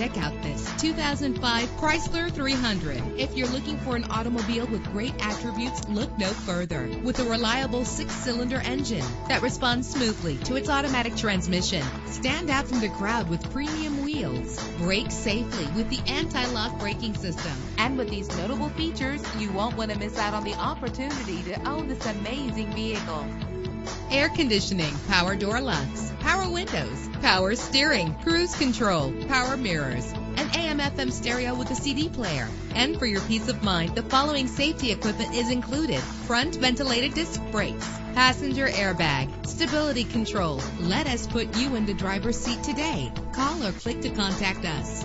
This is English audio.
Check out this 2005 Chrysler 300. If you're looking for an automobile with great attributes, look no further. With a reliable six-cylinder engine that responds smoothly to its automatic transmission, stand out from the crowd with premium wheels. Brake safely with the anti-lock braking system. And with these notable features, you won't want to miss out on the opportunity to own this amazing vehicle air conditioning, power door locks, power windows, power steering, cruise control, power mirrors, an AM FM stereo with a CD player. And for your peace of mind, the following safety equipment is included. Front ventilated disc brakes, passenger airbag, stability control. Let us put you in the driver's seat today. Call or click to contact us.